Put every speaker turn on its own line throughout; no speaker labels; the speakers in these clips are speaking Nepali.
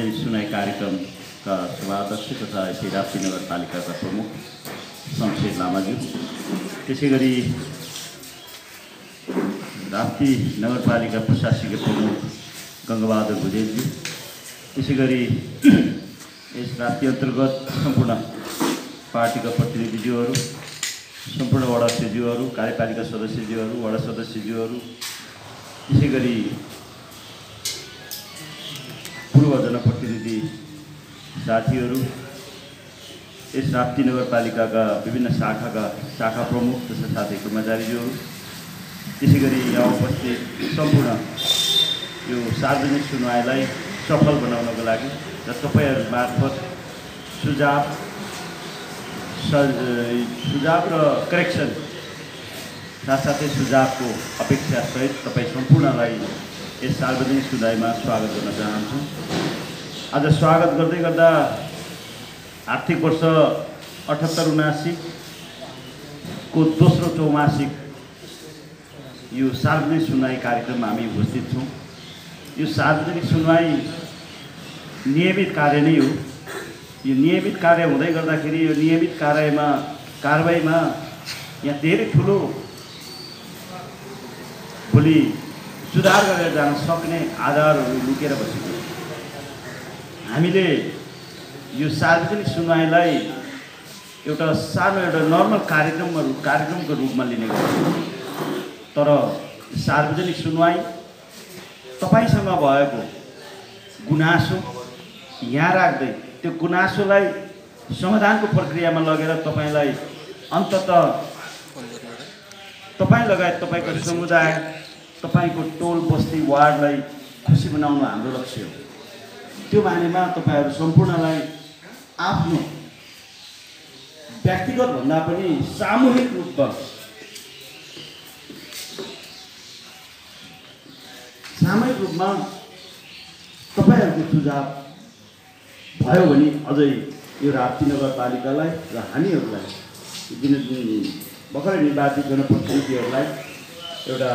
सार्वजनिक सुनाइ कार्यक्रमका सभाध्यक्ष तथा श्री राप्ती नगरपालिकाका प्रमुख शमशेर लामाज्यू त्यसै गरी राप्ती नगरपालिका प्रशासकीय प्रमुख गङ्गबहादुर भुजेलजी त्यसै गरी यस राप्ती अन्तर्गत सम्पूर्ण पार्टीका प्रतिनिधिज्यूहरू सम्पूर्ण वडा सचिवहरू कार्यपालिका सदस्यज्यूहरू वडा सदस्यज्यूहरू त्यसै गरी पूर्व जनप्रतिनिधि साथीहरू यस राप्ती नगरपालिकाका विभिन्न शाखाका शाखा प्रमुख तथा साथै कर्मचारीहरू त्यसै गरी यहाँ उपस्थित सम्पूर्ण यो सार्वजनिक सुनवाईलाई सफल बनाउनको लागि र तपाईँहरू मार्फत सुझाव सुझाव र करेक्सन साथसाथै सुझावको अपेक्षासहित तपाईँ सम्पूर्णलाई यस सार्वजनिक सुदायमा स्वागत गर्न चाहन्छु आज स्वागत गर्दै गर्दा आर्थिक वर्ष अठहत्तर उनासीको दोस्रो चौमासिक यो सार्वजनिक सुनवाई कार्यक्रममा हामी उपस्थित छौँ यो सार्वजनिक सुनवाई नियमित कार्य नै हो यो नियमित कार्य हुँदै गर्दाखेरि यो नियमित कार्यमा कारवाहीमा यहाँ धेरै ठुलो भोलि सुधार गरेर जान सक्ने आधारहरू लुकेर बसेको हामीले यो सार्वजनिक सुनवाईलाई एउटा सानो एउटा नर्मल कार्यक्रममा रूप कार्यक्रमको रूपमा लिने गर्छौँ तर सार्वजनिक सुनवाई तपाईँसँग भएको गुनासो यहाँ राख्दै त्यो गुनासोलाई समाधानको प्रक्रियामा लगेर तपाईँलाई अन्तत तपाईँ लगायत तपाईँको समुदाय तपाईँको टोल बस्ती वार्डलाई खुसी बनाउनु हाम्रो लक्ष्य हो त्यो बारेमा तपाईँहरू सम्पूर्णलाई आफ्नो व्यक्तिगत भन्दा पनि सामूहिक रूपमा सामूहिक रूपमा तपाईँहरूको सुझाव भयो भने अझै यो राप्ती नगरपालिकालाई र हामीहरूलाई जुन भर्खरै निर्वाचित जनप्रतिनिधिहरूलाई एउटा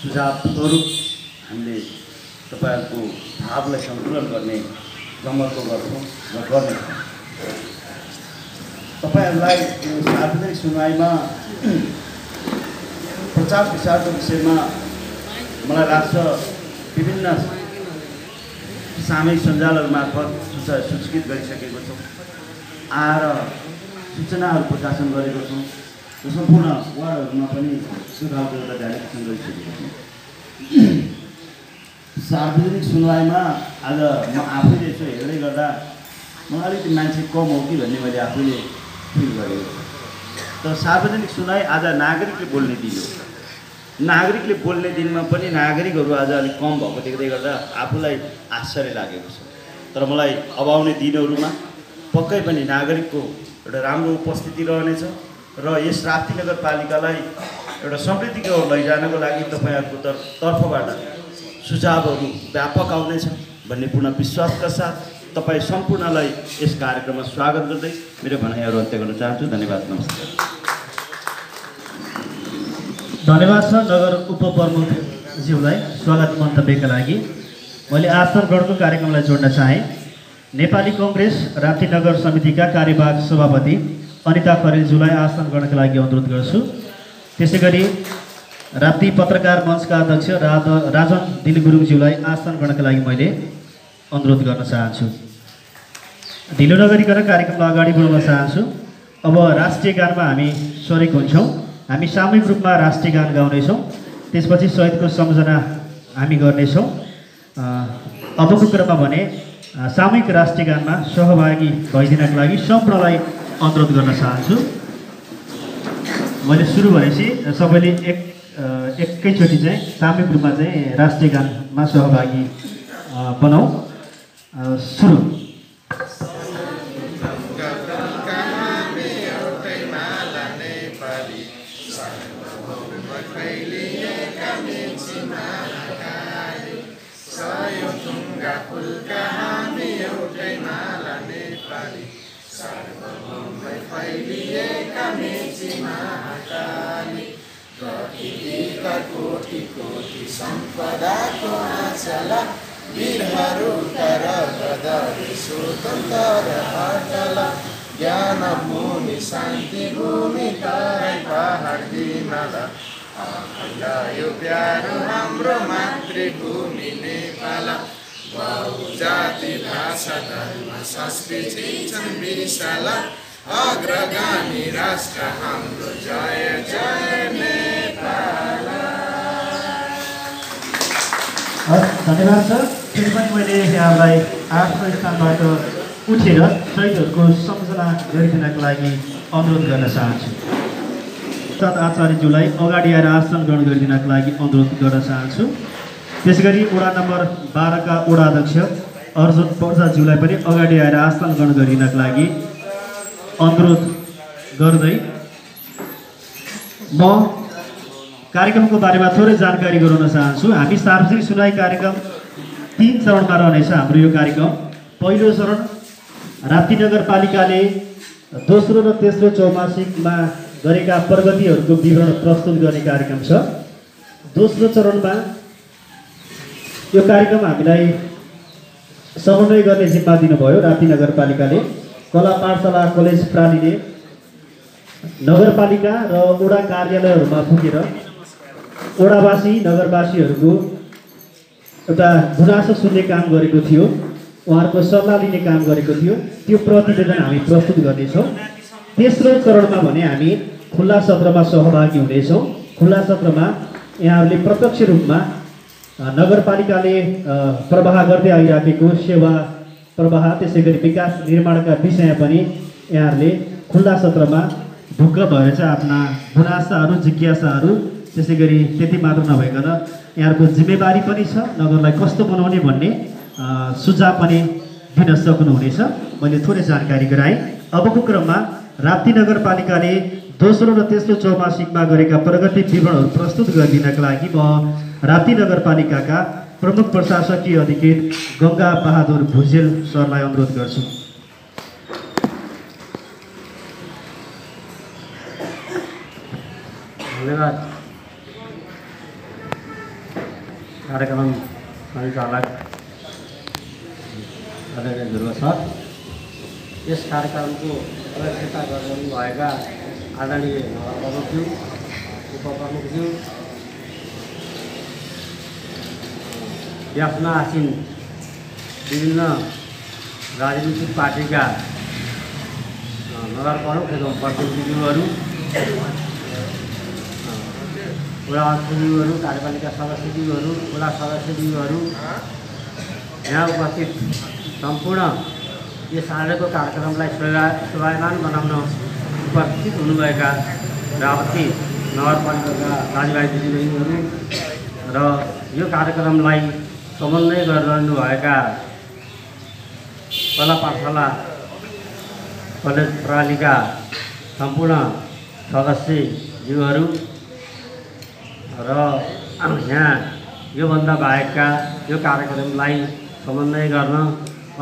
सुझाव स्वरूप हामीले तपाईँहरूको भावलाई सन्तुलन गर्ने जमर्को गर्छौँ र गर्नेछौँ तपाईँहरूलाई सार्वजनिक सुनवाईमा प्रचार प्रसारको विषयमा मलाई लाग्छ विभिन्न सामूहिक सञ्जालहरू मार्फत सूचना सूचित गरिसकेको छौँ आएर सूचनाहरू प्रकाशन गरेको छौँ सम्पूर्ण वार्डहरूमा पनि सुझाव गरेर ध्यानसँग गरिसकेको छ सार्वजनिक सुनवाईमा आज म आफैले यसो हेर्दै गर्दा म अलिकति मान्छे कम हो कि भन्ने मैले आफैले फिल गरेको तर सार्वजनिक सुनवाई आज नागरिकले बोल्ने दिन हो नागरिकले बोल्ने दिनमा पनि नागरिकहरू आज अलिक कम भएको देख्दै गर्दा आफूलाई आश्चर्य लागेको छ तर मलाई अब आउने दिनहरूमा पक्कै पनि नागरिकको एउटा राम्रो उपस्थिति रहनेछ र यस राप्ती नगरपालिकालाई एउटा समृद्धिको लैजानको लागि तपाईँहरूको तर्फ तर्फबाट सुझावहरू व्यापक आउनेछ भन्ने पूर्ण विश्वासका साथ तपाईँ सम्पूर्णलाई यस कार्यक्रममा स्वागत गर्दै मेरो भनाइहरू अन्त्य गर्न चाहन्छु धन्यवाद नमस्कार
धन्यवाद छ नगर उपप्रमुखज्यूलाई स्वागत मन्तव्यका लागि मैले आफ्टर गणको कार्यक्रमलाई जोड्न चाहेँ नेपाली कङ्ग्रेस राप्ती नगर समितिका कार्यवाहक सभापति अनिता खरेलज्यूलाई आसन गर्नका लागि अनुरोध गर्छु त्यसै गरी राप्ती पत्रकार मञ्चका अध्यक्ष राज राजन दिल गुरुङज्यूलाई आसन गर्नका लागि मैले अनुरोध गर्न चाहन्छु ढिलो नगरीकरण कार्यक्रमलाई अगाडि बढाउन चाहन्छु अब राष्ट्रिय गानमा हामी सरेको हुन्छौँ हामी सामूहिक रूपमा राष्ट्रिय गान गाउनेछौँ त्यसपछि सहितको सम्झना हामी गर्नेछौँ अबको क्रममा भने सामूहिक राष्ट्रिय गानमा सहभागी भइदिनको लागि सम्पूर्णलाई अनुरोध गर्न चाहन्छु मैले सुरु भनेपछि सबैले एक एकैचोटि चाहिँ सामूहिक रूपमा चाहिँ राष्ट्रिय गानमा सहभागी बनाऊ सुरु
को पाला बहु जाति भाषा धर्म संस्कृति छन् विशाला अग्रगामी
राष्ट्र हाम्रो जय जय नेपाल
धन्यवाद सर फेरि पनि मैले
यहाँलाई आफ्नो स्थानबाट उठेर शहीदहरूको सम्झना गरिदिनको लागि अनुरोध गर्न चाहन्छु आचार्य आचार्यज्यूलाई अगाडि आएर आसन ग्रहण गरिदिनको लागि अनुरोध गर्न चाहन्छु त्यसै गरी वडा नम्बर बाह्रका वडा अध्यक्ष अर्जुन पर्साज्यूलाई पनि अगाडि आएर आसन ग्रहण गरिनका लागि अनुरोध गर्दै म कार्यक्रमको बारेमा थोरै जानकारी गराउन चाहन्छु हामी सार्वजनिक सुनाइ कार्यक्रम तिन चरणमा रहनेछ हाम्रो यो कार्यक्रम पहिलो चरण राप्ती नगरपालिकाले दोस्रो र तेस्रो चौमासिकमा गरेका प्रगतिहरूको विवरण प्रस्तुत गर्ने कार्यक्रम छ दोस्रो चरणमा यो कार्यक्रम हामीलाई समन्वय गर्ने जिम्मा दिनुभयो राति नगरपालिकाले कला पाठशाला कलेज प्रालीले नगरपालिका र वडा कार्यालयहरूमा पुगेर ओडावासी नगरवासीहरूको एउटा गुनासो सुन्ने काम गरेको थियो उहाँहरूको सल्लाह लिने काम गरेको थियो त्यो प्रतिवेदन हामी प्रस्तुत गर्नेछौँ तेस्रो चरणमा भने हामी खुल्ला सत्रमा सहभागी हुनेछौँ खुल्ला सत्रमा यहाँहरूले प्रत्यक्ष रूपमा नगरपालिकाले प्रवाह गर्दै आइराखेको सेवा प्रवाह त्यसै गरी विकास निर्माणका विषय पनि यहाँहरूले खुल्ला सत्रमा ढुक्क भएर चाहिँ आफ्ना गुनासाहरू जिज्ञासाहरू त्यसै गरी त्यति मात्र नभइकन यहाँहरूको जिम्मेवारी पनि छ नगरलाई कस्तो बनाउने भन्ने सुझाव पनि दिन सक्नुहुनेछ मैले थोरै जानकारी गराएँ अबको क्रममा राप्ती नगरपालिकाले दोस्रो र तेस्रो चौमासिकमा गरेका प्रगति विवरणहरू प्रस्तुत गरिदिनका लागि म राप्ती नगरपालिकाका प्रमुख प्रशासकीय अधिकृत गङ्गा बहादुर भुजेल सरलाई अनुरोध गर्छु
धन्यवाद कार्यक्रम सञ्चालक ध्रुव सर यस कार्यक्रमको अध्यक्षता गर्नुभएका आदरणीय नगरप्रमुखज्यू उपप्रमुखज्यू यसमा आसिन विभिन्न राजनीतिक पार्टीका नगर प्रमुख एवं प्रतिनिधिहरू वडा अध्यक्षज्यूहरू कार्यपालिका सदस्यजीवीहरू वडा सदस्यजीवीहरू यहाँ उपस्थित सम्पूर्ण यस आजको कार्यक्रमलाई शोभा शोभायमान बनाउन उपस्थित हुनुभएका रावती नगरपालिकाका दाजुभाइ दिदीबहिनीहरू र यो कार्यक्रमलाई समन्वय गरिरहनुभएका कला पाठशाला कलेज प्रणालीका सम्पूर्ण सदस्यज्यूहरू र यहाँ योभन्दा बाहेकका यो कार्यक्रमलाई समन्वय गर्न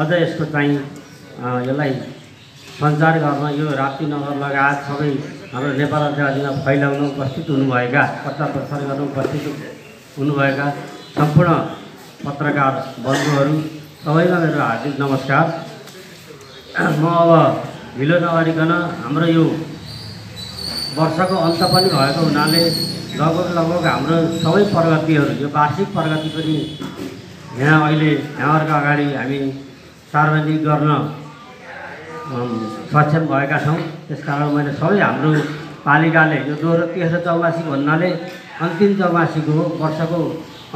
अझ यसको चाहिँ यसलाई सञ्चार गर्न यो राप्ती नगर लगायत सबै हाम्रो नेपाल राज्यमा फैलाउन उपस्थित हुनुभएका प्रचार प्रसार गर्न उपस्थित हुनुभएका सम्पूर्ण पत्रकार बन्धुहरू सबैलाई मेरो हार्दिक नमस्कार म अब ढिलो नगरिकन हाम्रो यो वर्षको अन्त पनि भएको हुनाले लगभग लगभग हाम्रो सबै प्रगतिहरू यो वार्षिक प्रगति पनि यहाँ अहिले यहाँहरूको अगाडि हामी सार्वजनिक गर्न सक्षम भएका छौँ त्यस कारण मैले सबै हाम्रो पालिकाले यो दोहोरो तेह्र चौवासी भन्नाले अन्तिम चौवासीको वर्षको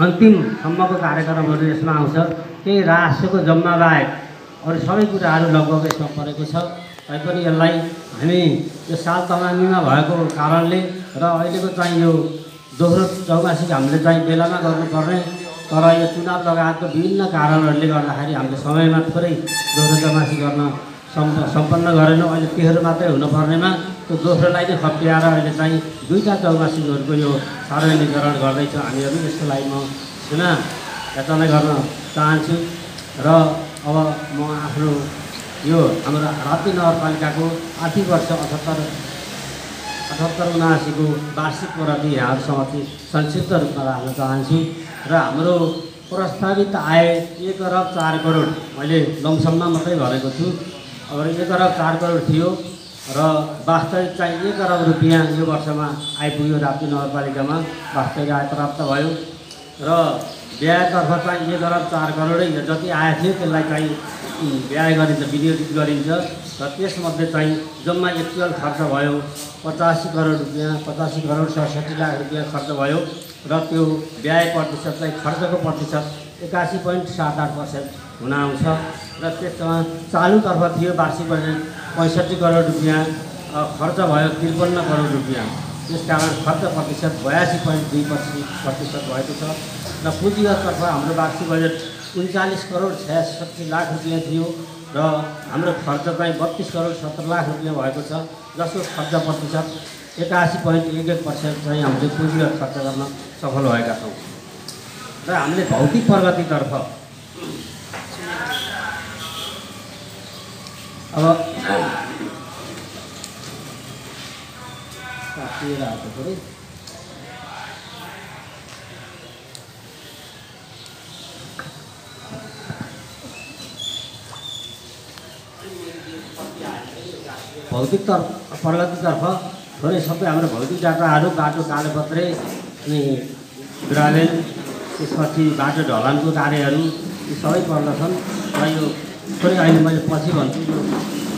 अन्तिमसम्मको कार्यक्रमहरू यसमा आउँछ त्यही राष्ट्रको जम्मा बाहेक अरू सबै कुराहरू लगभग यसमा परेको छ तैपनि यसलाई हामी यो साल तमामीमा भएको कारणले र अहिलेको चाहिँ यो दोस्रो चौवासी हामीले चाहिँ बेलामा गर्नुपर्ने तर यो चुनाव लगायतको विभिन्न कारणहरूले गर्दाखेरि हामीले समयमा थोरै दोस्रो चौमासी गर्न सम्प सम्पन्न गरेनौँ अहिले तेह्र मात्रै हुनुपर्नेमा त्यो दोस्रोलाई चाहिँ थप्प्याएर अहिले चाहिँ दुईवटा चौवासीहरूको यो सार्वजनिकरण गर्दैछ हामीहरू यसको लागि म सुना याचना गर्न चाहन्छु र अब म आफ्नो यो हाम्रो राप्ती नगरपालिकाको आर्थिक वर्ष अठहत्तर अठहत्तर उनासीको वार्षिक प्रति यहाँहरूसँग चाहिँ संक्षिप्त रूपमा राख्न चाहन्छु र हाम्रो प्रस्तावित आय एक अरब चार करोड मैले लमसममा मात्रै भनेको छु अब एक अरब चार करोड थियो र वास्तविक चाहिँ एक अरब रुपियाँ यो वर्षमा आइपुग्यो राप्ती नगरपालिकामा वास्तविक आय प्राप्त भयो र ब्याजतर्फ चाहिँ एक अरब चार करोडै जति आए थियो त्यसलाई चाहिँ व्याय गरिन्छ विनियोजित गरिन्छ र त्यसमध्ये चाहिँ जम्मा एक्चुअल खर्च भयो पचासी करोड रुपियाँ पचासी करोड सडसठी लाख रुपियाँ खर्च भयो र त्यो व्याय प्रतिशत चाहिँ खर्चको प्रतिशत एकासी पोइन्ट सात आठ पर्सेन्ट हुन आउँछ र त्यसमा चालुतर्फ थियो वार्षिक बजेट पैँसठी करोड रुपियाँ खर्च भयो त्रिपन्न करोड रुपियाँ त्यस कारण खर्च प्रतिशत बयासी पोइन्ट दुई पच्चिस प्रतिशत भएको छ र तर्फ हाम्रो वार्षिक बजेट उन्चालिस करोड छयासठी लाख रुपियाँ थियो र हाम्रो खर्च चाहिँ बत्तिस करोड सत्र लाख रुपियाँ भएको छ जसको खर्च प्रतिशत एकासी पोइन्ट एक एक पर्सेन्ट चाहिँ हामीले पुँजीगत खर्च गर्न सफल भएका छौँ र हामीले भौतिक प्रगतितर्फ apa tapi lah tapi भौतिक तर्फ प्रगतितर्फ थोरै सबै हाम्रो भौतिक डाटाहरू बाटो कालोपत्रे अनि ग्रालेन त्यसपछि बाटो ढलानको कार्यहरू यी सबै पर्दछन् र यो तर अहिले मैले पछि भन्छु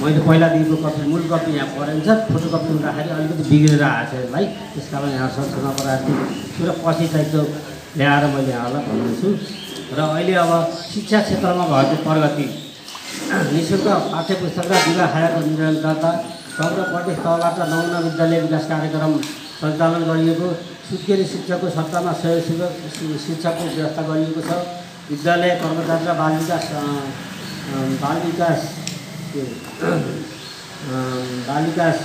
मैले पहिलादेखिको कपी मूल कपी यहाँ परेन्छ फोटो कपी हुँदाखेरि अलिकति बिग्रेर आएको छ यसलाई त्यस कारण यहाँ सँगसँगै पराएको छु र पछि चाहिँ त्यो ल्याएर मैले यहाँलाई भन्दैछु र अहिले अब शिक्षा क्षेत्रमा भएको प्रगति नि शुल्क पाठ्य पुस्तक र विवाह खाएको निरन्तरता सङ्घ प्रदेश तहबाट नमुना विद्यालय विकास कार्यक्रम सञ्चालन गरिएको सुत्केरी शिक्षकको सत्तामा सहयोग शिक्षकको व्यवस्था गरिएको छ विद्यालय कर्मचारी र बाल विकास बाल विकास बाल विकास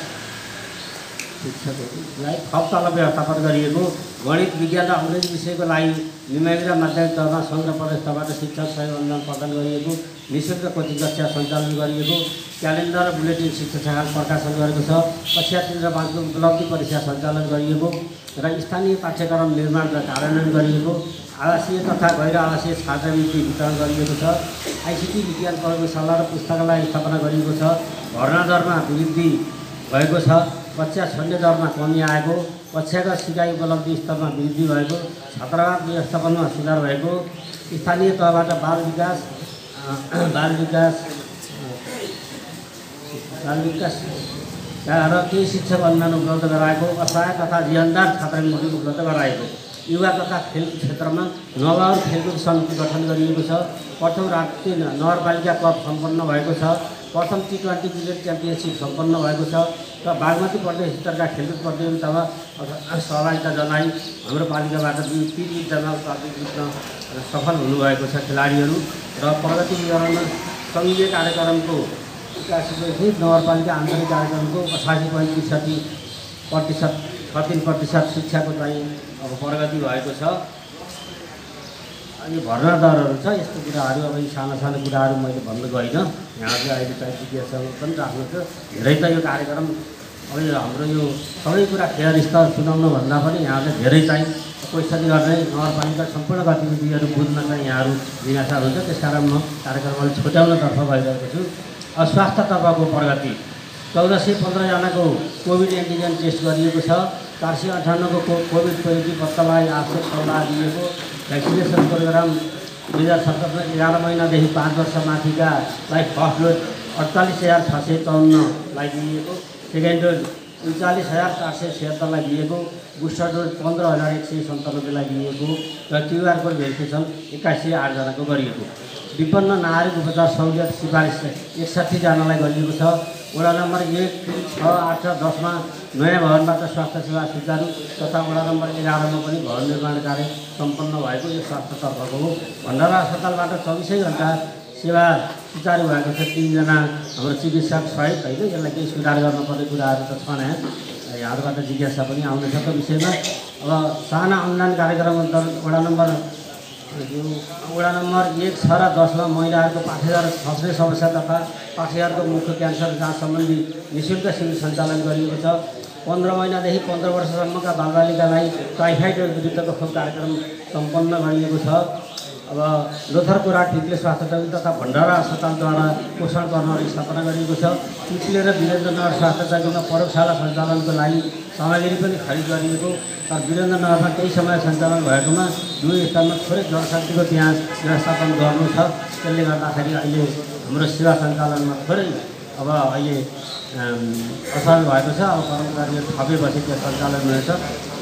शिक्षकहरूलाई थप तलब व्यवस्थापन गरिएको गणित विज्ञान र अङ्ग्रेजी विषयको लागि निमाग र माध्यमिक तहमा सङ्घ प्रदेशताबाट शिक्षक सहयोग अनुदान प्रदान गरिएको निशुल्क कोचिङ कक्षा सञ्चालन गरिएको क्यालेन्डर र बुलेटिन शिक्षा शाखा प्रकाशन गरेको छ कक्षा तिन र पाँचको उपलब्धि परीक्षा सञ्चालन गरिएको र स्थानीय पाठ्यक्रम निर्माण र कार्यान्वयन गरिएको आवासीय तथा गैर आवासीय छात्रवृत्ति वितरण गरिएको छ आइसिटी विज्ञान प्रयोगशाला र पुस्तकालय स्थापना गरिएको छ भर्ना दरमा वृद्धि भएको छ कक्षा छोड्ने दरमा कमी आएको कक्षागत सिकाइ उपलब्धि स्तरमा वृद्धि भएको छात्रावास व्यवस्थापनमा सुधार भएको स्थानीय तहबाट बाल विकास बाल विकास बाल विकास र केही शिक्षक अनुदान उपलब्ध गराएको असहाय तथा जीवनदार छात्रवृत्ति उपलब्ध गराएको युवा तथा खेल क्षेत्रमा नवार खेलकुद समिति गठन गरिएको छ प्रथम राष्ट्रिय नगरपालिका कप सम्पन्न भएको छ प्रथम टी ट्वेन्टी क्रिकेट च्याम्पियनसिप सम्पन्न भएको छ र बागमती प्रदेश स्तरका खेलकुद प्रतियोगितामा सहभागिता जनाई हाम्रो पालिकाबाट तिन विद्यामा रूपमा सफल हुनुभएको छ खेलाडीहरू र प्रगति विवरणमा सङ्घीय कार्यक्रमको एक्कासी नगरपालिका आन्तरिक कार्यक्रमको अठासी पोइन्ट प्रतिशत छ प्रतिशत शिक्षाको चाहिँ अब प्रगति भएको छ अनि भर्ना दरहरू छ यस्तो कुराहरू अब यी साना साना कुराहरू मैले भन्नु गइनँ यहाँ चाहिँ अहिले चाहिँ विज्ञसँग पनि राख्नु छ धेरै त यो कार्यक्रम अब हाम्रो यो सबै कुरा खेल स्तर सुनाउनुभन्दा पनि यहाँले धेरै चाहिँ क्वेसन गर्ने नगरपालिका सम्पूर्ण गतिविधिहरू बुझ्न चाहिँ यहाँहरू जिज्ञासा हुन्छ त्यस कारण म कार्यक्रमलाई छुट्याउनतर्फ भइरहेको छु अब स्वास्थ्यतर्फको प्रगति चौध सय पन्ध्रजनाको कोभिड एन्टिजेन टेस्ट गरिएको छ चार सय अन्ठानब्बे कोभिड ट्वेन्टी पत्तालाई आफ्नो सल्लाह दिएको भ्याक्सिनेसन प्रोग्राम दुई हजार सत्तरमा एघार महिनादेखि पाँच वर्षमाथिकालाई फर्स्ट डोज अडचालिस हजार छ सय चौन्नलाई दिइएको सेकेन्ड डोज उन्चालिस हजार चार सय छिहत्तरलाई दिएको बुस्टर डोज पन्ध्र हजार एक सय सन्तानब्बेलाई दिएको र क्युआर कोड भेरिफिकेसन एक्काइस सय आठजनाको गरिएको विपन्न नागरिक उपचार सहुलियत सिफारिस एकसाठीजनालाई गरिएको छ वडा नम्बर एक छ आठ छ दसमा नयाँ भवनबाट स्वास्थ्य सेवा सुचारू तथा वडा नम्बर एघारमा पनि भवन निर्माण कार्य सम्पन्न भएको यो स्वास्थ्यतर्फको हो भण्डारा अस्पतालबाट चौबिसै घन्टा सेवा सुचारु भएको छ तिनजना हाम्रो चिकित्सक सहित होइन यसलाई केही सुधार गर्नुपर्ने कुराहरू त छन् यहाँहरूबाट जिज्ञासा पनि आउनेछ त्यो विषयमा अब साना अनुदान कार्यक्रम अन्तर्गत वडा नम्बर यो वडा नम्बर एक छ र दसमा महिलाहरूको पाठेदार फस्ने समस्या तथा पाठेदारको मुख्य क्यान्सर जाँच सम्बन्धी नि शुल्क शिविर सञ्चालन गरिएको छ पन्ध्र महिनादेखि पन्ध्र वर्षसम्मका बालबालिकालाई टाइफाइड विरुद्धको खोप कार्यक्रम सम्पन्न गरिएको छ अब लोथरको राठिकले स्वास्थ्य चौकी तथा भण्डारा अस्पतालद्वारा पोषण गर्न स्थापना गरिएको छ तुलसीले र वीरेन्द्रनगर स्वास्थ्य चौकीमा प्रयोगशाला सञ्चालनको लागि सामग्री पनि खरिद गरिएको तर वीरेन्द्रनगरमा केही समय सञ्चालन भएकोमा दुवै स्थानमा थोरै जनशक्तिको त्यहाँ व्यवस्थापन गर्नु छ त्यसले गर्दाखेरि अहिले हाम्रो सेवा सञ्चालनमा थोरै अब अहिले असर भएको छ अब कर्मचारीले थपेपछि त्यो सञ्चालन हुनेछ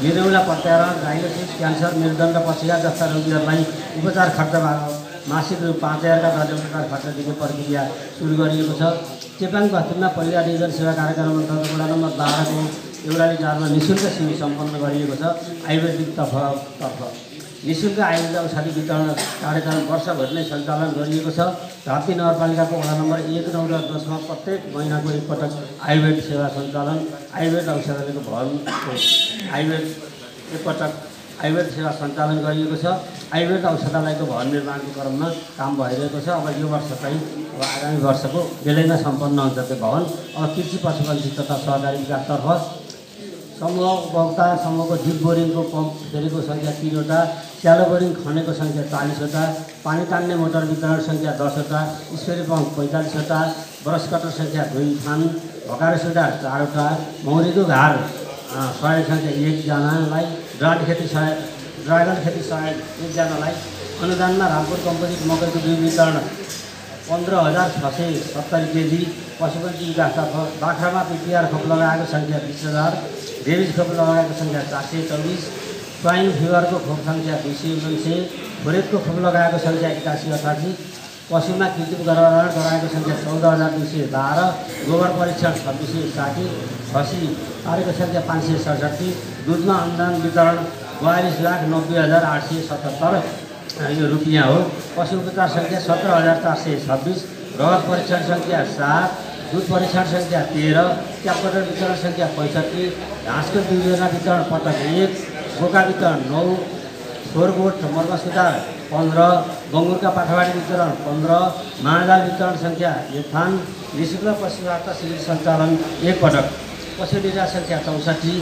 निरौला प्रत्यारोहण डायलिसिस क्यान्सर मृदण्ड पछिया जस्ता रोगीहरूलाई उपचार खर्चबाट मासिक रूप पाँच हजारका दर्जन उपचार खर्च दिने प्रक्रिया सुरु गरिएको छ चेपाङ बस्तीमा पहिला नियोजन सेवा कार्यक्रम अन्तर्गत वडा नम्बर बाह्रको एउटा जारमा निशुल्क सिमी सम्पन्न गरिएको छ आयुर्वेदिक तर्फ तर्फ निशुल्क आयुर्वेद औषधि वितरण कार्यक्रम वर्षभरि नै सञ्चालन गरिएको छ धापी नगरपालिकाको वडा नम्बर एक नौ र दसमा प्रत्येक महिनाको एकपटक आयुर्वेद सेवा सञ्चालन आयुर्वेद औषधालयको भवनको आयुर्वेद एकपटक आयुर्वेद सेवा सञ्चालन गरिएको छ आयुर्वेद औषधालयको भवन निर्माणको क्रममा काम भइरहेको छ अब यो वर्ष चाहिँ अब आगामी वर्षको बेलैमा सम्पन्न हुन्छ त्यो भवन अब कृषि पशुपन्छी तथा सहकारी विकासतर्फ समूह उपभोक्ता समूहको डिप बोरिङको पम्प धेरैको सङ्ख्या तिनवटा स्यालो बोरिङ खनेको सङ्ख्या चालिसवटा पानी तान्ने मोटर वितरण सङ्ख्या दसवटा स्पेरी पम्प पैँतालिसवटा ब्रस कटर सङ्ख्या दुई थान भकारे सुधार चारवटा मौरीको घार सहायक सङ्ख्या एकजनालाई ड्रागन खेती सहायक ड्रागन खेती सहायक एकजनालाई अनुदानमा रामपुर कम्पनीको मकैको दुई वितरण पन्ध्र हजार छ सय सत्तरी केजी पशुपति विकासतर्फ बाख्रामा पिपिआर खोप लगाएको सङ्ख्या बिस हजार रेबिज खोप लगाएको सङ्ख्या चार सय चौबिस स्वाइन फिभरको खोप सङ्ख्या दुई सय उन्से खोलेटको खोप लगाएको सङ्ख्या एक्कासी अठासी पशुमा कृत्रिम गर्भधारण गराएको सङ्ख्या चौध हजार दुई सय बाह्र गोबर परीक्षण छब्बिस सय साठी खसी पारेको सङ्ख्या पाँच सय सडसठी दुधमा अनुदान वितरण बयालिस लाख नब्बे हजार आठ सय सतहत्तर यो रुपियाँ हो पशु उपचार सङ्ख्या सत्र हजार चार सय छब्बिस रगत परीक्षण सङ्ख्या सात दुध परीक्षण सङ्ख्या तेह्र च्यापटर वितरण सङ्ख्या पैँसठी घाँसको दुईजना वितरण पटक एक बोका वितरण नौ स्वर्गोठ मर्म सुधार पन्ध्र गङ्गुरका पाठावाडी वितरण पन्ध्र मालदा वितरण सङ्ख्या यथान निशुल्क पशुवार्ता शिविर सञ्चालन एकपटक पशु डेटा सङ्ख्या चौसठी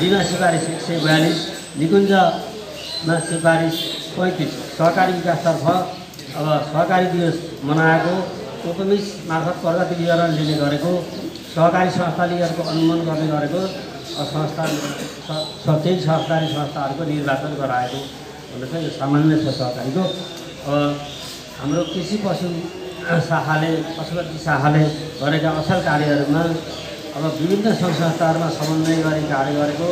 बिमा सिफारिस एक सय बयालिस निकुञ्जमा सिफारिस पैँतिस सहकारी विकासतर्फ अब सहकारी दिवस मनाएको उपमिस मार्फत प्रगति विवरण लिने गरेको सहकारी संस्थाले यसको अनुमोदन गर्ने गरेको संस्था सबै सहकारी संस्थाहरूको निर्वाचन गराएको चाहिँ यो सामान्य छ सहकारीको हाम्रो कृषि पशु शाखाले पशुपति शाखाले गरेका असल कार्यहरूमा अब विभिन्न सङ्घ संस्थाहरूमा समन्वय गरी कार्य गरेको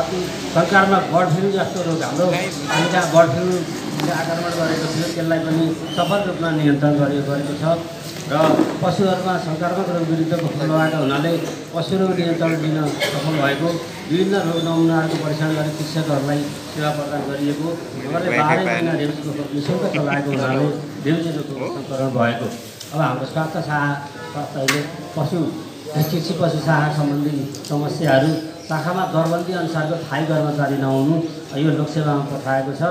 अति सरकारमा बर्ड जस्तो रोग हाम्रो हामी जहाँ बर्ड आक्रमण गरेको थियो त्यसलाई पनि सफल रूपमा नियन्त्रण गरिएको छ र पशुहरूमा सङ्क्रामक रोग विरुद्धको लगाएको हुनाले पशु रोग नियन्त्रण दिन सफल भएको विभिन्न रोग नमुनाहरूको परीक्षण गरी चिकित्सकहरूलाई सेवा प्रदान गरिएको उहाँले बाह्रै महिना रेउजीको निशुल्क चलाएको हुनाले रेउजी रोगको सङ्क्रमण भएको अब हाम्रो स्वास्थ्य शाखा स्वास्थ्यले पशु कृषि पशु शाह सम्बन्धी समस्याहरू शाखामा दरबन्दी अनुसारको थाई कर्मचारी नहुनु यो लोकसेवामा पठाएको छ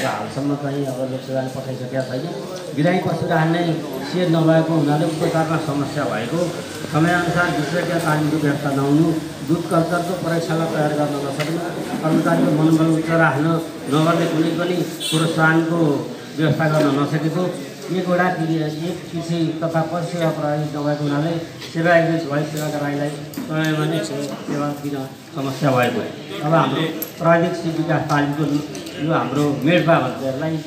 र हालसम्म चाहिँ अब लोकसेवाले पठाइसकेका छैन बिरामी पशुराह नै सेयर नभएको हुनाले उपचारमा समस्या भएको समयअनुसार विशेषज्ञ तालिमको व्यवस्था नहुनु दुध कल्चरको प्रयोगशाला तयार गर्न नसक्नु कर्मचारीको मनोबल उच्च राख्न नगर्ने कुनै पनि प्रोत्साहनको व्यवस्था गर्न नसकेको एकवटा वडा एक कृषि तथा सेवा प्रणाली नभएको हुनाले सेवा एजेन्स भए सेवा राईलाई समयमा नै सेवा दिन समस्या भएको अब हाम्रो प्राविधिक विकास तालिमको यो हाम्रो मेडपा भन्नेहरूलाई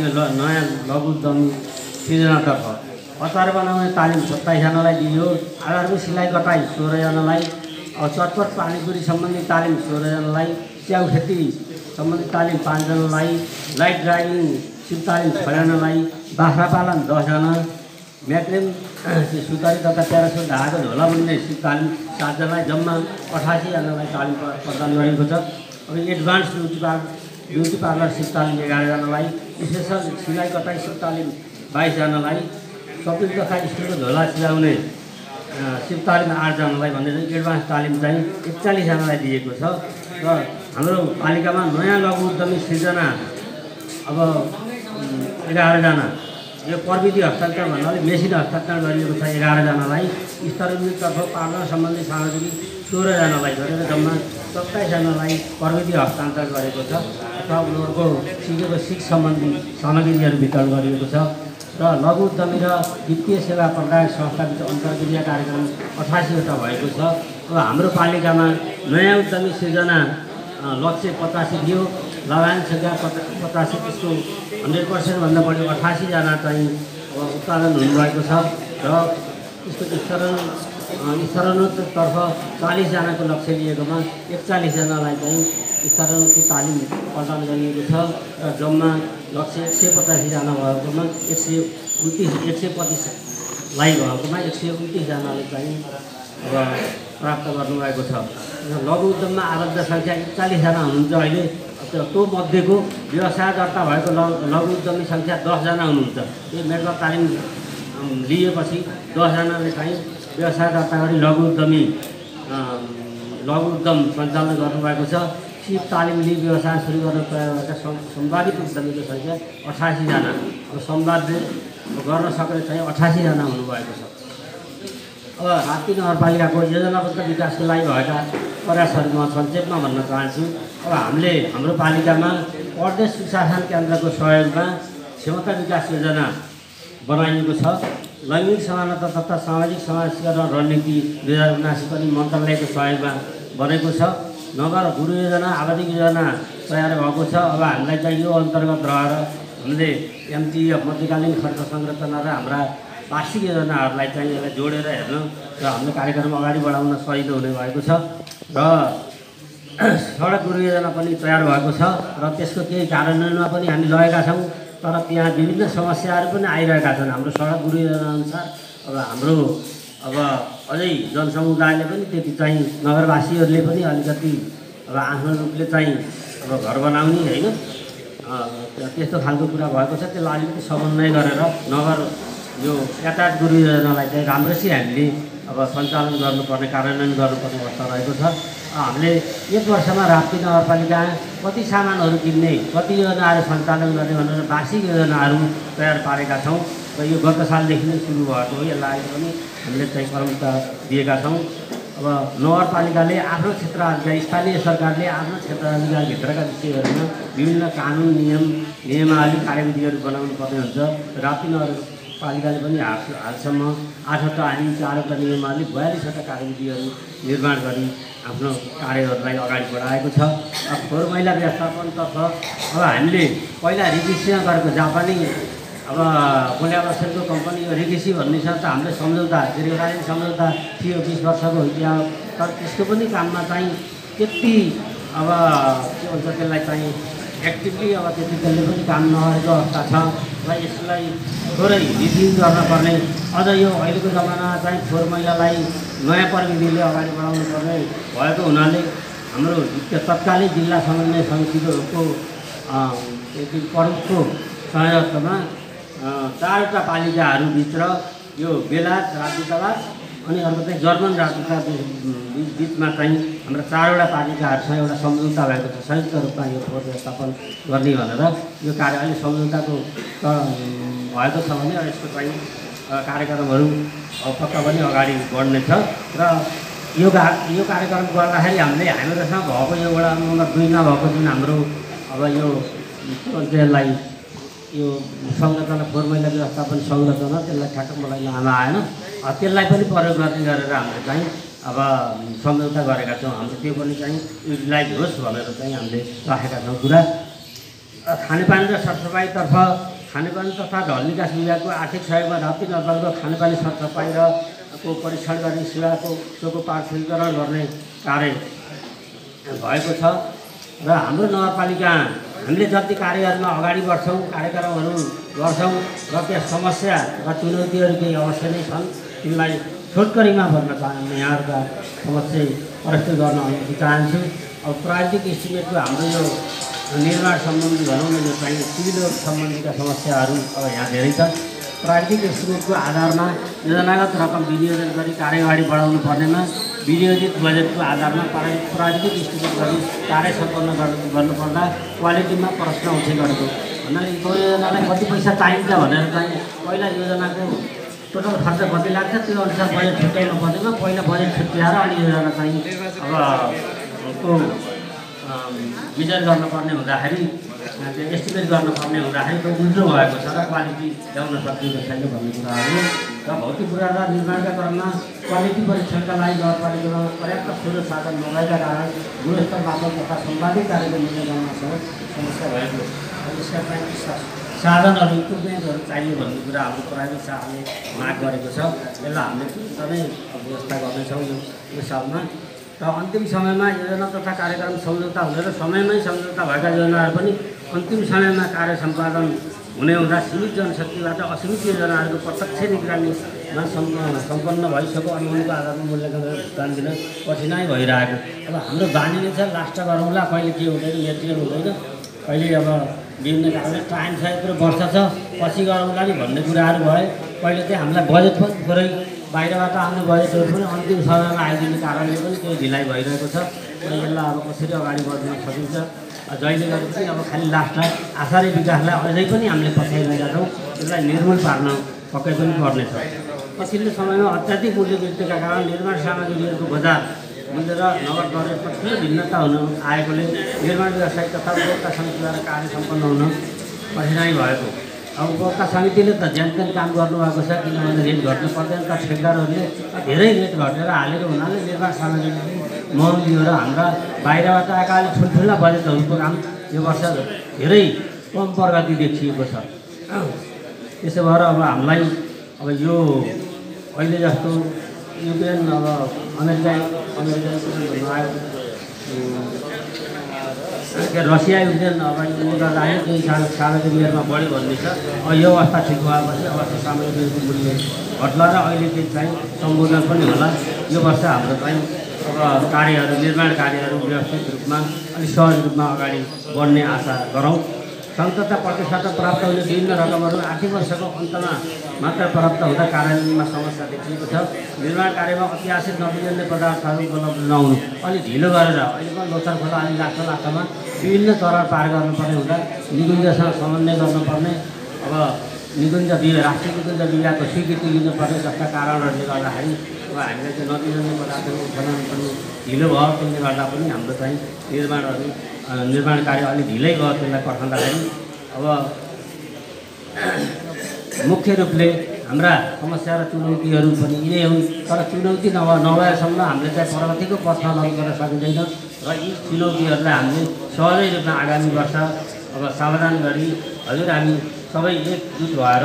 यो ल नयाँ लघु उद्यम सिर्जनातर्फ अचार बनाउने तालिम सत्ताइसजनालाई दियो आधारको सिलाइ कटाइ सोह्रजनालाई चटपट पानीपुरी सम्बन्धी तालिम सोह्रजनालाई च्याउ खेती सम्बन्धी तालिम पाँचजनालाई लाइट ड्राइभिङ सिप तालिम छजनालाई बाख्रा पालन दसजना म्याट्रिम सुतारी तथा प्यारासुट धागो झोला भन्ने तालिम सातजनालाई जम्मा अठासीजनालाई तालिम प्रदान गरिएको छ अब advance beauty parlour beauty parlour सिप तालिम एघारजनालाई स्पेसल सिलाइ कताई सिप तालिम बाइसजनालाई सपिङ तथा स्कुलको झोला सिलाउने सिप तालिम आठजनालाई भन्दैछ एडभान्स तालिम चाहिँ एकचालिसजनालाई दिएको छ र हाम्रो पालिकामा नयाँ लघु उद्यमी सृजना अब एघारजना यो प्रविधि हस्तान्तरण भन्नाले मेसिन हस्तान्तरण गरिएको छ एघारजनालाई तर्फ पार्न सम्बन्धी सामग्री सोह्रजनालाई गरेर जम्मा सत्ताइसजनालाई प्रविधि हस्तान्तरण गरेको छ र उनीहरूको सिकेको सिक सम्बन्धी सामग्रीहरू वितरण गरिएको छ र लघु उद्यमी र वित्तीय सेवा प्रदायक संस्थाभित्र अन्तर्क्रिया कार्यक्रम अठासीवटा भएको छ र हाम्रो पालिकामा नयाँ उद्यमी सृजना लक्ष्य पचासी थियो सङ्ख्या पचास पचासी त्यसको हन्ड्रेड पर्सेन्टभन्दा बढी अठासीजना चाहिँ अब उत्पादन हुनुभएको छ र यस्तो स्तरण स्तरणतर्फ चालिसजनाको लक्ष्य लिएकोमा एकचालिसजनालाई चाहिँ स्तरोन्नति तालिम प्रदान गरिएको छ र जम्मा लक्ष्य एक सय पचासीजना भएकोमा एक सय उन्तिस एक सय पच्चिसलाई भएकोमा एक सय उन्तिसजनाले चाहिँ अब प्राप्त गर्नुभएको छ लघु उद्यममा आरब्ध सङ्ख्या एकचालिसजना हुनुहुन्छ अहिले त्यो मध्येको व्यवसाय दर्ता भएको ल लघु उद्यमी सङ्ख्या दसजना हुनुहुन्छ यो मेडिकल तालिम लिएपछि दसजनाले चाहिँ व्यवसाय दर्ता गरी लघु उद्यमी लघु उद्यम सञ्चालन गर्नुभएको छ सिप तालिम लिई व्यवसाय सुरु गर्न तयार भएका सम्भावित उद्यमीको सङ्ख्या अठासीजना अब सम्भाव्य गर्न सक्ने चाहिँ अठासीजना हुनुभएको छ अब हात्ती नगरपालिकाको योजनाबद्ध विकासको लागि भएका प्रयासहरू म संक्षेपमा भन्न चाहन्छु अब हामीले हाम्रो पालिकामा प्रदेश सुशासन केन्द्रको सहयोगमा क्षमता विकास योजना बनाइएको छ लैङ्गिक समानता तथा सामाजिक समाजीकरण रणनीति दुई हजार उनासी पनि मन्त्रालयको सहयोगमा बनेको छ नगर गुरु योजना आवाधिक योजना तयार भएको छ अब हामीलाई चाहिँ यो अन्तर्गत रहेर हामीले एमटिए मध्यकालीन खर्च संरचना र हाम्रा वार्षिक योजनाहरूलाई चाहिँ यसलाई जोडेर हेर्न र हाम्रो कार्यक्रम अगाडि बढाउन सहिलो हुने भएको छ र सडक दुर्योजना पनि तयार भएको छ र त्यसको केही कार्यान्वयनमा पनि हामी लगेका छौँ तर त्यहाँ विभिन्न समस्याहरू पनि आइरहेका छन् हाम्रो सडक दुर्योजना अनुसार अब हाम्रो अब अझै जनसमुदायले पनि त्यति चाहिँ नगरवासीहरूले पनि अलिकति अब आफ्नो रूपले चाहिँ अब घर बनाउने होइन त्यस्तो खालको कुरा भएको छ त्यसलाई अलिकति समन्वय गरेर नगर यो यातायात गुरु चाहिँ राम्रोसी हामीले अब सञ्चालन गर्नुपर्ने कार्यान्वयन गर्नुपर्ने अवस्था रहेको छ हामीले एक वर्षमा राप्ती नगरपालिका कति सामानहरू किन्ने कति योजनाहरू सञ्चालन गर्ने भनेर वार्षिक योजनाहरू तयार पारेका छौँ र यो गत सालदेखि नै सुरु भएको हो यसलाई पनि हामीले चाहिँ प्रमुखता दिएका छौँ अब नगरपालिकाले आफ्नो क्षेत्रहरूका स्थानीय सरकारले आफ्नो क्षेत्र क्षेत्रभित्रका विषयहरूमा विभिन्न कानुन नियम नियमावली कार्यविधिहरू बनाउनु पर्ने हुन्छ राप्ती नगर पालिकाले पनि हाल हालसम्म आठवटा ऐन चारवटा नियमावली बयालिसवटा कार्यविधिहरू निर्माण गरी आफ्नो कार्यहरूलाई अगाडि बढाएको छ अब फोहोर मैला व्यवस्थापनतर्फ अब हामीले पहिला रिकिसीमा गरेको जापानी अब कोल्याबसनको कम्पनी यो रिकिसी भन्ने छ त हाम्रो सम्झौता दीर्घकालीन सम्झौता थियो बिस वर्षको इतिहास तर त्यसको पनि काममा चाहिँ त्यति अब के भन्छ त्यसलाई चाहिँ एक्टिभली अब त्यति त्यसले पनि काम नगरेको अवस्था छ र यसलाई थोरै रिभ्यू गर्नुपर्ने अझ यो अहिलेको जमानामा चाहिँ फोहोर मैलालाई नयाँ प्रविधिले अगाडि बढाउनु पर्ने भएको हुनाले हाम्रो तत्कालीन जिल्ला समन्वय समितिको प्रमुखको सहायतामा चारवटा पालिकाहरूभित्र यो बेलायत राज्यतला अनि अर्को चाहिँ जर्मन राजदूतका बिचमा चाहिँ हाम्रो चारवटा पालिकाहरूसँग एउटा सम्झौता भएको छ संयुक्त रूपमा यो फोहोर व्यवस्थापन गर्ने भनेर यो कार्य अहिले सम्झौताको भएको छ भने यसको चाहिँ कार्यक्रमहरू पक्का पनि अगाडि बढ्नेछ र यो यो कार्यक्रम गर्दाखेरि हामीले हामीहरूसँग भएको यो एउटा नम्बर दुईमा भएको जुन हाम्रो अब यो त्यसलाई यो संरचना फोहोर मैला व्यवस्थापन संरचना त्यसलाई ठ्याक्क मलाई लामा आएन त्यसलाई पनि प्रयोग गर्ने गरेर हामीले चाहिँ अब सम्झौता गरेका छौँ हाम्रो त्यो पनि चाहिँ युटिलाइज होस् भनेर चाहिँ हामीले राखेका छौँ कुरा खानेपानी र सरसफाइतर्फ खानेपानी तथा ढल विकास विभागको आर्थिक सहयोगमा राप्ती नदलको खानेपानी सरसफाइ र को परीक्षण गर्ने सेवाको सोको पार्श्वीकरण गर्ने कार्य भएको छ र हाम्रो नगरपालिका हामीले जति कार्यहरूमा अगाडि बढ्छौँ कार्यक्रमहरू गर्छौँ र त्यहाँ समस्या र चुनौतीहरू केही अवश्य नै छन् तिनलाई छोटकरीमा भन्न चाहन्छु यहाँहरूका समस्या प्रस्तुत गर्न अनुमति चाहन्छु अब प्राविधिक इस्टिमेटको हाम्रो यो निर्माण सम्बन्धी भनौँ न यो चाहिँ सिभिल सम्बन्धीका समस्याहरू अब यहाँ धेरै छ प्राविधिक स्रोतको आधारमा योजनागत रकम विनियोजन गरी कार्यवाही बढाउनु पर्नेमा विनियोजित बजेटको आधारमा प्रा प्राविधिक स्थिति गरी कार्य सम्पन्न गर्नु गर्नुपर्दा क्वालिटीमा प्रश्न उठे गरेको भन्नाले यो योजनालाई कति पैसा चाहिन्छ भनेर चाहिँ पहिला योजनाको टोटल खर्च कति लाग्छ त्यो अनुसार बजेट छुट्याउनु पर्नेमा पहिला बजेट छुट्याएर अनि योजना चाहिँ अब को विचार गर्नुपर्ने हुँदाखेरि एस्टिमेट गर्न सक्ने हुँदाखेरि उल्टो भएको छ र क्वालिटी ल्याउन सकिएको छैन भन्ने कुराहरू र भौतिक पूर्वाधार निर्माणका क्रममा क्वालिटी परीक्षणका लागि नगरपालिकामा पर्याप्त ठुलो साधन नभएका कारण गुणस्तर मापन तथा सम्वादित कार्यको निर्णय समस्या भएको यसका लागि साधनहरू इक्विपमेन्टहरू चाहियो भन्ने कुरा हाम्रो प्राइभेट शाहले माग गरेको छ यसलाई हामीले एकदमै व्यवस्था गर्दैछौँ यो सालमा र अन्तिम समयमा योजना तथा कार्यक्रम सम्झौता हुँदैन समयमै सम्झौता भएका योजनाहरू पनि अन्तिम समयमा कार्य सम्पादन हुने हुँदा सीमित जनशक्तिबाट असीमित योजनाहरूको प्रत्यक्ष निगरानीमा सम्पन्न भइसक्यो अनुमानको आधारमा मूल्याङ्कन भुक्तान दिन कठिनाइ भइरहेको अब हाम्रो बानी नै छ लास्ट गरौँला कहिले के हुँदैन मेटेरियल हुँदैन कहिले अब विभिन्न कारणले टाइम छ यत्रो वर्ष छ पछि गरौँला नि भन्ने कुराहरू भए कहिले चाहिँ हामीलाई बजेट पनि थोरै बाहिरबाट आउने बजेटहरू पनि अन्तिम समयमा आइदिने कारणले पनि त्यो ढिलाइ भइरहेको छ र यसलाई अब कसरी अगाडि बढ्न सकिन्छ जहिले गर्दा चाहिँ अब खालि लास्टलाई र विकासलाई अझै पनि हामीले पछाडि छौँ त्यसलाई निर्मूल पार्न पक्कै पनि पर्नेछ पछिल्लो समयमा अत्याधिक मूल्य वृद्धिका कारण निर्माण सामग्रीहरूको बजार मूल्य र नगर गरेर ठुलो भिन्नता हुन आएकोले निर्माण व्यवसाय तथा उपभोक्ता समितिद्वारा कार्य सम्पन्न हुन कठिनाइ भएको अब उपभोक्ता समितिले त ज्यान त्यहाँ काम गर्नुभएको छ किनभने रेट घट्नु पर्दैन त ठेकदारहरूले धेरै रेट घटेर हालेको हुनाले निर्माण सामग्री म यो र हाम्रा बाहिरबाट आएका अलिक ठुल्ठुला बजेटहरूको काम यो वर्ष धेरै कम प्रगति देखिएको छ त्यसो भएर अब हामीलाई अब यो अहिले जस्तो युक्रेन अब अमेरिका अमेरिका रसिया युक्रेन अब आयो केही साल सामाजिक मेयरमा बढ्यो भन्ने छ अब यो अवस्था ठिक भयो भने त्यो सामाजिक मूल्य घट्ला र अहिले चाहिँ सम्बोधन पनि होला यो वर्ष हाम्रो चाहिँ कार्यहरू निर्माण कार्यहरू व्यवस्थित रूपमा अलिक सहज रूपमा अगाडि बढ्ने आशा गरौँ सन्तता प्रतिशत प्राप्त हुने विभिन्न रकमहरू आर्थिक वर्षको अन्तमा मात्र प्राप्त हुँदा कार्यान्वयनमा समस्या देखिएको छ निर्माण कार्यमा ऐतिहासिक नबिग्रिने पदार्थहरू उपलब्ध नहुनु अलिक ढिलो गरेर अहिले पनि लोचर खोला अनि लाग्छ लाग्छमा विभिन्न चरण पार गर्नुपर्ने हुँदा निगुञ्जसँग समन्वय गर्नुपर्ने अब निगुञ्ज राष्ट्रिय निकुञ्ज विभागको स्वीकृति लिनुपर्ने जस्ता कारणहरूले गर्दाखेरि अब हामीलाई चाहिँ नदिने पदार्थहरू उत्खनन पनि ढिलो भयो त्यसले गर्दा पनि हाम्रो चाहिँ निर्माणहरू निर्माण कार्य अलिक ढिलै गयो त्यसलाई पर्खाउँदाखेरि अब मुख्य रूपले हाम्रा समस्या र चुनौतीहरू पनि यिनै हुन् तर चुनौती नभए नभएसम्म हामीले चाहिँ प्रगतिको पथमा गर्न सकिँदैन र यी चुनौतीहरूलाई हामीले सहजै रूपमा आगामी वर्ष अब सावधान गरी हजुर हामी सबै एकजुट भएर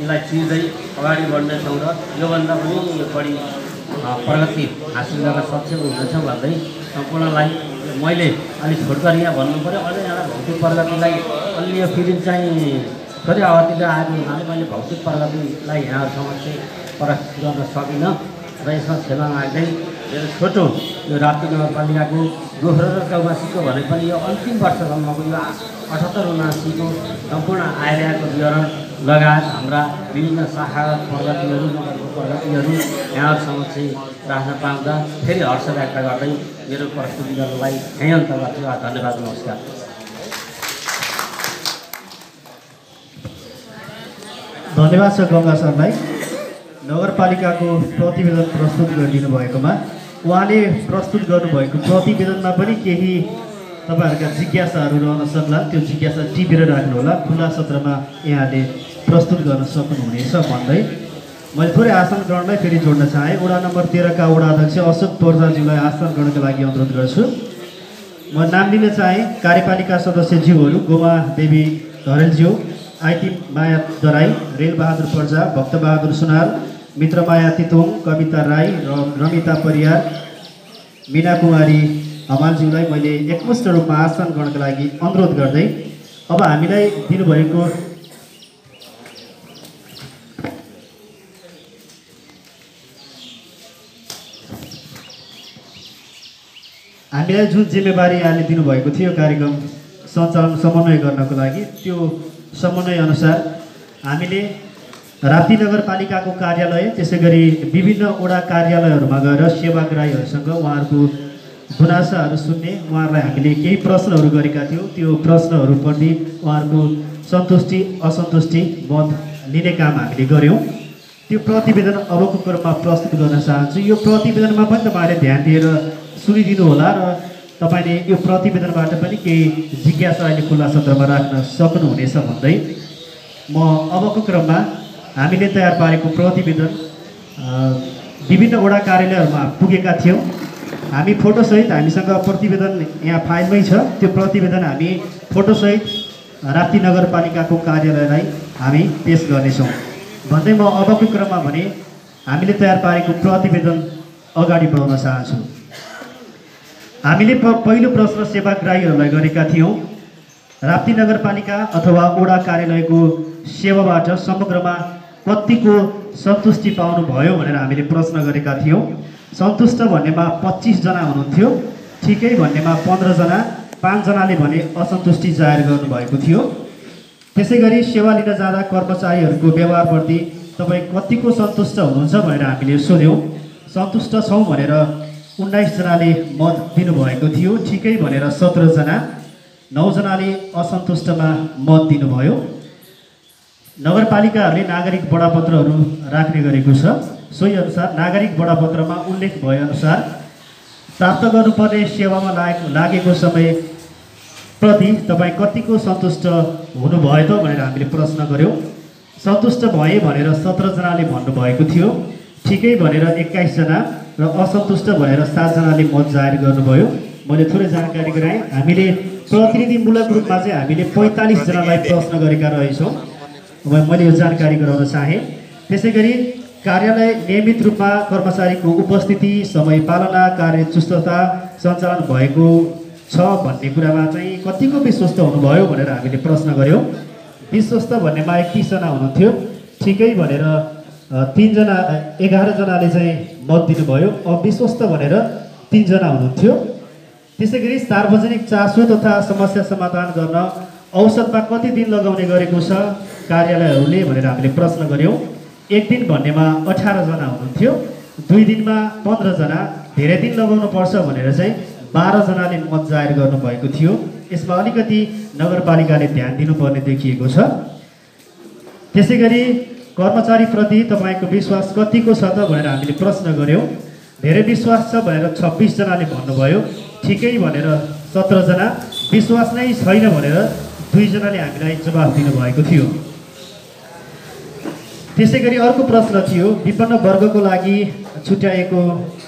यसलाई चिर्दै अगाडि बढ्दैछौँ र योभन्दा पनि बढी प्रगति हासिल गर्न सक्षम हुनेछ भन्दै सम्पूर्णलाई मैले अलिक गरेर यहाँ भन्नु पऱ्यो अझै यहाँ भौतिक प्रगतिलाई अलि यो फिल्म चाहिँ थोरै अवधितिर आएको हुनाले मैले भौतिक प्रगतिलाई यहाँहरूसँग चाहिँ प्रस्तुत गर्न सकिनँ र यसमा क्षमा माग्दै मेरो छोटो यो राप्ती नगरपालिकाको दोस्रो र चौवासीको भने पनि यो अन्तिम वर्षसम्मको यो अठहत्तर उनासीको सम्पूर्ण आइरहेको विवरण लगायत हाम्रा विभिन्न शाखा प्रगतिहरू प्रगतिहरू यहाँहरूसँग चाहिँ राख्न पाउँदा फेरि हर्ष व्यक्त गर्दै मेरो प्रस्तुति गर्नलाई यहीँ अन्तर्गत धन्यवाद नमस्कार
धन्यवाद छ गङ्गा सरलाई नगरपालिकाको प्रतिवेदन प्रस्तुत गरिदिनु भएकोमा उहाँले प्रस्तुत गर्नुभएको प्रतिवेदनमा पनि केही तपाईँहरूका जिज्ञासाहरू रहन सक्ला त्यो जिज्ञासा टिपेर राख्नुहोला खुला सत्रमा यहाँले प्रस्तुत गर्न सक्नुहुनेछ भन्दै मैले थोरै आसन ग्रहणलाई फेरि जोड्न चाहेँ वडा नम्बर तेह्रका वडा अध्यक्ष अशोक पोर्जाज्यूलाई आसन ग्रहणको लागि अनुरोध गर्छु म नाम लिन चाहेँ कार्यपालिका सदस्यज्यूहरू गोमा देवी धरेलज्यू आइटी माया दराई रेलबहादुर पर्जा भक्तबहादुर सुनार मित्रमाया तितोङ कविता राई र रमिता परियार मिना कुमारी हमालज्यूलाई मैले एकमुष्ट रूपमा आसन गर्नका लागि अनुरोध गर्दै अब हामीलाई दिनुभएको हामीलाई जुन जिम्मेवारी यहाँले दिनुभएको थियो कार्यक्रम सञ्चालन समन्वय गर्नको लागि त्यो समन्वय अनुसार हामीले राप्ती नगरपालिकाको कार्यालय त्यसै गरी विभिन्न वडा कार्यालयहरूमा गएर सेवाग्राहीहरूसँग उहाँहरूको गुनासाहरू सुन्ने उहाँहरूलाई हामीले केही प्रश्नहरू गरेका थियौँ त्यो प्रश्नहरू पढ्ने उहाँहरूको सन्तुष्टि असन्तुष्टि मत लिने काम हामीले गऱ्यौँ त्यो प्रतिवेदन अबको क्रममा प्रस्तुत गर्न चाहन्छु यो प्रतिवेदनमा पनि तपाईँहरूले ध्यान दिएर सुनिदिनु होला र तपाईँले यो प्रतिवेदनबाट पनि केही जिज्ञासा अहिले खुल्ला सत्रमा राख्न सक्नुहुनेछ भन्दै म अबको क्रममा हामीले तयार पारेको प्रतिवेदन विभिन्न वडा कार्यालयहरूमा पुगेका थियौँ हामी फोटोसहित हामीसँग प्रतिवेदन यहाँ फाइलमै छ त्यो प्रतिवेदन हामी फोटोसहित राप्ती नगरपालिकाको कार्यालयलाई हामी पेस गर्नेछौँ भन्दै म अबको क्रममा भने हामीले तयार पारेको प्रतिवेदन अगाडि बढाउन चाहन्छु हामीले प पहिलो प्रश्न सेवाग्राहीहरूलाई गरेका थियौँ राप्ती नगरपालिका अथवा ओडा कार्यालयको सेवाबाट समग्रमा कतिको सन्तुष्टि पाउनुभयो भनेर हामीले प्रश्न गरेका थियौँ सन्तुष्ट भन्नेमा पच्चिसजना हुनुहुन्थ्यो ठिकै भन्नेमा पन्ध्रजना पाँचजनाले भने असन्तुष्टि जाहेर गर्नुभएको थियो त्यसै गरी सेवा लिन जाँदा कर्मचारीहरूको व्यवहारप्रति तपाईँ कतिको सन्तुष्ट हुनुहुन्छ भनेर हामीले सोध्यौँ सन्तुष्ट छौँ भनेर उन्नाइसजनाले मत दिनुभएको थियो ठिकै भनेर सत्रजना नौजनाले असन्तुष्टमा मत दिनुभयो नगरपालिकाहरूले नागरिक बडापत्रहरू राख्ने गरेको छ सोही अनुसार नागरिक बडापत्रमा उल्लेख भएअनुसार प्राप्त गर्नुपर्ने सेवामा लाग लागेको प्रति तपाईँ कतिको सन्तुष्ट हुनुभयो त भनेर हामीले प्रश्न गऱ्यौँ सन्तुष्ट भए भनेर सत्रजनाले भन्नुभएको थियो ठिकै भनेर एक्काइसजना र असन्तुष्ट भएर सातजनाले मत जाहेर गर्नुभयो मैले थोरै जानकारी गराएँ हामीले प्रतिनिधिमूलक रूपमा चाहिँ हामीले पैँतालिसजनालाई प्रश्न गरेका रहेछौँ मैले यो जानकारी गराउन चाहेँ त्यसै गरी कार्यालय नियमित रूपमा कर्मचारीको उपस्थिति समय पालना कार्य चुस्तता सञ्चालन भएको छ भन्ने कुरामा चाहिँ कतिको विश्वस्त हुनुभयो भनेर हामीले प्रश्न गऱ्यौँ विश्वस्त भन्नेमा एकतिसजना हुनुहुन्थ्यो ठिकै भनेर तिनजना एघारजनाले चाहिँ मत दिनुभयो अविश्वस्त भनेर तिनजना हुनुहुन्थ्यो त्यसै गरी सार्वजनिक चासो तथा समस्या समाधान गर्न औसतमा कति दिन लगाउने गरेको छ कार्यालयहरूले भनेर हामीले प्रश्न गऱ्यौँ एक दिन भन्नेमा अठारजना हुनुहुन्थ्यो दुई दिनमा पन्ध्रजना धेरै दिन लगाउनु पर्छ भनेर चाहिँ बाह्रजनाले मत जाहेर गर्नुभएको थियो यसमा अलिकति नगरपालिकाले ध्यान दिनुपर्ने देखिएको छ त्यसै गरी कर्मचारीप्रति तपाईँको विश्वास कतिको छ त भनेर हामीले प्रश्न गऱ्यौँ धेरै विश्वास छ भनेर छब्बिसजनाले भन्नुभयो ठिकै भनेर सत्रजना विश्वास नै छैन भनेर दुईजनाले हामीलाई जवाफ दिनुभएको थियो त्यसै गरी अर्को प्रश्न थियो विपन्न वर्गको लागि छुट्याएको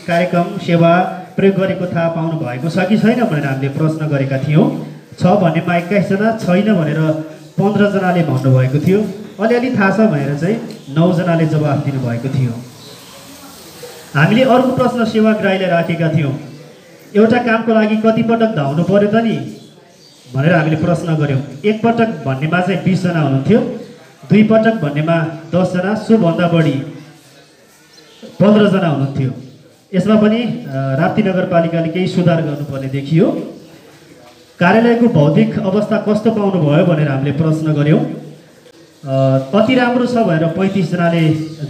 कार्यक्रम सेवा प्रयोग गरेको थाहा पाउनु भएको छ कि छैन भनेर हामीले प्रश्न गरेका थियौँ छ भन्नेमा एक्काइसजना छैन भनेर पन्ध्रजनाले भन्नुभएको थियो अलिअलि थाहा छ भनेर चाहिँ नौजनाले जवाफ दिनुभएको थियो हामीले अर्को प्रश्न सेवाग्राहीलाई राखेका थियौँ एउटा कामको लागि कतिपटक धाउनु पर्यो त नि भनेर हामीले प्रश्न गऱ्यौँ एकपटक भन्नेमा चाहिँ बिसजना हुनुहुन्थ्यो दुईपटक भन्नेमा दसजना सोभन्दा बढी पन्ध्रजना हुनुहुन्थ्यो यसमा पनि राप्ती नगरपालिकाले केही सुधार गर्नुपर्ने देखियो कार्यालयको भौतिक अवस्था कस्तो पाउनुभयो भनेर हामीले प्रश्न गऱ्यौँ कति राम्रो छ भनेर पैँतिसजनाले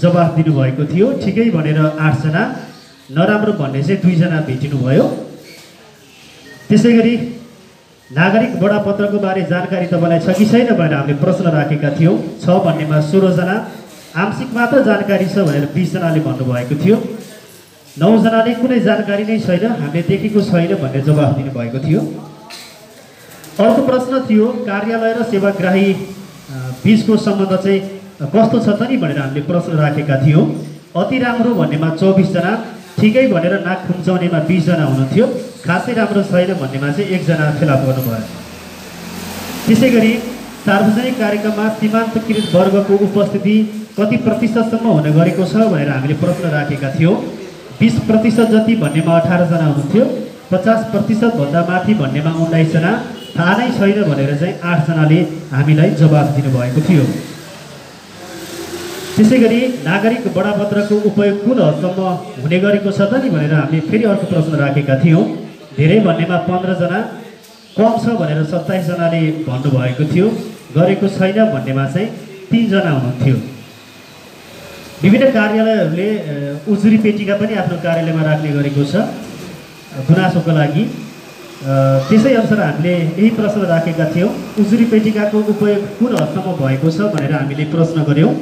जवाफ दिनुभएको थियो ठिकै भनेर आठजना नराम्रो भन्ने चाहिँ दुईजना भेटिनुभयो त्यसै गरी नागरिक बडापत्रको बारे जानकारी तपाईँलाई छ कि छैन भनेर हामीले प्रश्न राखेका थियौँ छ भन्नेमा सोह्रजना आंशिक मात्र जानकारी छ भनेर बिसजनाले भन्नुभएको थियो नौजनाले कुनै जानकारी नै छैन हामीले देखेको छैन भन्ने जवाफ दिनुभएको थियो अर्को प्रश्न थियो कार्यालय र सेवाग्राही बिचको सम्बन्ध चाहिँ कस्तो छ त नि भनेर हामीले प्रश्न राखेका थियौँ अति राम्रो भन्नेमा चौबिसजना ठिकै भनेर नाक खुम्चाउनेमा बिसजना हुनुहुन्थ्यो खासै राम्रो छैन भन्नेमा चाहिँ एकजना फेला पर्नुभयो त्यसै गरी सार्वजनिक कार्यक्रममा सीमान्तकृत वर्गको उपस्थिति कति प्रतिशतसम्म हुने गरेको छ भनेर हामीले प्रश्न राखेका थियौँ बिस प्रतिशत जति भन्नेमा अठारजना हुनुहुन्थ्यो पचास प्रतिशतभन्दा माथि भन्नेमा उन्नाइसजना थाहा नै छैन भनेर चाहिँ आठजनाले हामीलाई जवाब दिनुभएको थियो त्यसै गरी नागरिक बडापत्रको उपयोग कुन हदसम्म हुने गरेको छ त नि भनेर हामी फेरि अर्को प्रश्न राखेका थियौँ धेरै भन्नेमा पन्ध्रजना कम छ भनेर सत्ताइसजनाले भन्नुभएको थियो गरेको छैन भन्नेमा चाहिँ तिनजना हुनुहुन्थ्यो विभिन्न कार्यालयहरूले उजुरी पेटिका पनि आफ्नो कार्यालयमा राख्ने गरेको छ गुनासोको लागि त्यसै अनुसार हामीले यही प्रश्न राखेका थियौँ उजुरी पेटिकाको उपयोग कुन हदसम्म भएको छ भनेर हामीले प्रश्न गऱ्यौँ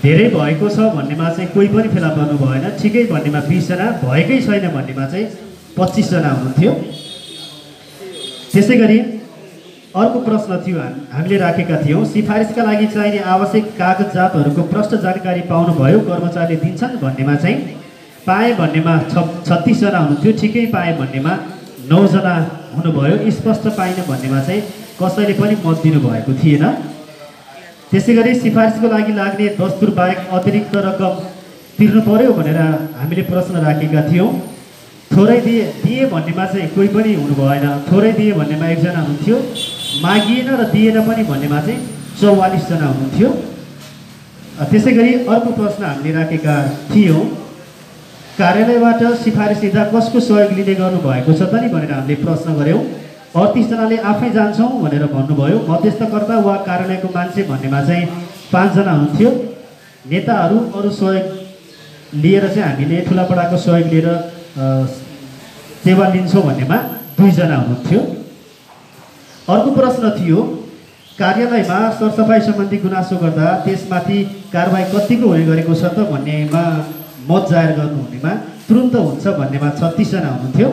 धेरै भएको छ भन्नेमा चाहिँ कोही पनि फेला पर्नु भएन ठिकै भन्नेमा बिसजना भएकै छैन भन्नेमा चाहिँ पच्चिसजना हुनुहुन्थ्यो त्यसै गरी अर्को प्रश्न थियो हामीले राखेका थियौँ सिफारिसका लागि चाहिने आवश्यक कागजातहरूको प्रष्ट जानकारी पाउनुभयो कर्मचारीले दिन्छन् भन्नेमा चाहिँ पाएँ भन्नेमा छ छत्तिसजना हुनुहुन्थ्यो ठिकै पाएँ भन्नेमा नौजना हुनुभयो स्पष्ट पाइनँ भन्नेमा चाहिँ कसैले पनि मत दिनुभएको थिएन त्यसै गरी सिफारिसको लागि लाग्ने दस्तुर बाहेक अतिरिक्त रकम तिर्नु पऱ्यो भनेर हामीले प्रश्न राखेका थियौँ थोरै दिए दिए भन्नेमा चाहिँ कोही पनि हुनु भएन थोरै दिए भन्नेमा एकजना हुनुहुन्थ्यो मागिएन र दिएन पनि भन्नेमा चाहिँ चौवालिसजना हुनुहुन्थ्यो त्यसै गरी अर्को प्रश्न हामीले राखेका थियौँ कार्यालयबाट सिफारिस दिँदा कसको सहयोग लिँदै गर्नुभएको छ त नि भनेर हामीले प्रश्न गऱ्यौँ अडतिसजनाले आफै जान्छौँ भनेर भन्नुभयो मध्यस्थकर्ता वा कार्यालयको मान्छे भन्नेमा चाहिँ पाँचजना हुन्थ्यो नेताहरू अरू सहयोग लिएर चाहिँ हामीले ठुलापडाको सहयोग लिएर सेवा लिन्छौँ भन्नेमा दुईजना हुनुहुन्थ्यो अर्को प्रश्न थियो कार्यालयमा सरसफाइ सम्बन्धी गुनासो गर्दा त्यसमाथि कारवाही कतिको हुने गरेको छ त भन्नेमा मत जाहेर गर्नुहुनेमा तुरुन्त हुन्छ भन्नेमा छत्तिसजना हुनुहुन्थ्यो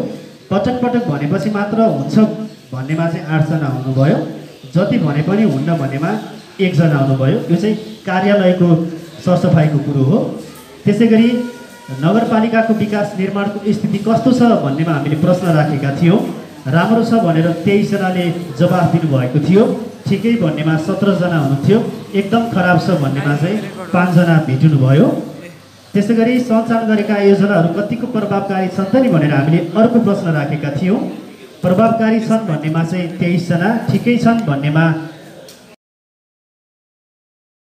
पटक पटक भनेपछि मात्र हुन्छ भन्नेमा चाहिँ आठजना हुनुभयो जति भने पनि हुन्न भन्नेमा एकजना आउनुभयो यो चाहिँ कार्यालयको सरसफाइको कुरो हो त्यसै गरी नगरपालिकाको विकास निर्माणको स्थिति कस्तो छ भन्नेमा हामीले प्रश्न राखेका थियौँ राम्रो छ भनेर तेइसजनाले जवाफ दिनुभएको थियो ठिकै भन्नेमा सत्रजना हुनुहुन्थ्यो एकदम खराब छ भन्नेमा चाहिँ पाँचजना भेटिनुभयो त्यसै गरी सञ्चालन गरेका आयोजनाहरू कतिको प्रभावकारी छन् त नि भनेर हामीले अर्को प्रश्न राखेका थियौँ प्रभावकारी छन् भन्नेमा चाहिँ तेइसजना ठिकै छन् भन्नेमा